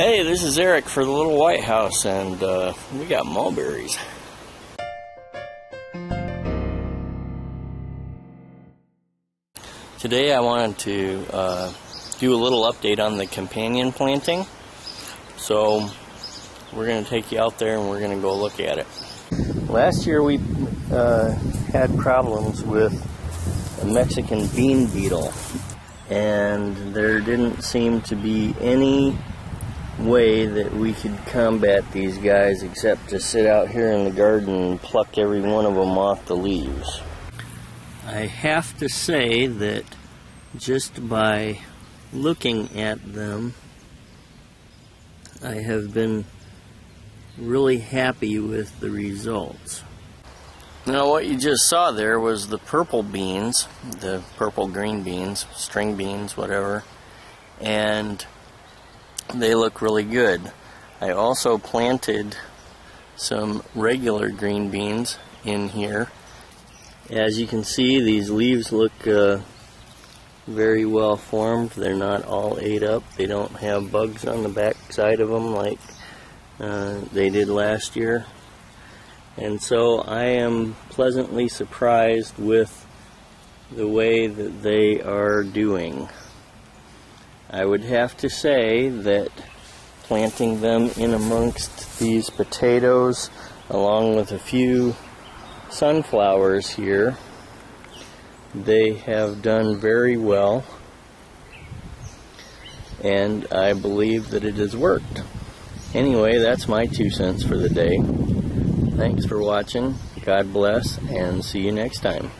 Hey, this is Eric for the Little Whitehouse, and uh, we got mulberries. Today I wanted to uh, do a little update on the companion planting. So we're going to take you out there and we're going to go look at it. Last year we uh, had problems with a Mexican bean beetle and there didn't seem to be any way that we could combat these guys except to sit out here in the garden and pluck every one of them off the leaves. I have to say that just by looking at them, I have been really happy with the results. Now, what you just saw there was the purple beans, the purple green beans, string beans, whatever, and they look really good. I also planted some regular green beans in here. As you can see, these leaves look uh, very well formed. They're not all ate up. They don't have bugs on the back side of them like uh, they did last year. And so I am pleasantly surprised with the way that they are doing. I would have to say that planting them in amongst these potatoes along with a few sunflowers here, they have done very well and I believe that it has worked. Anyway, that's my two cents for the day. Thanks for watching. God bless, and see you next time.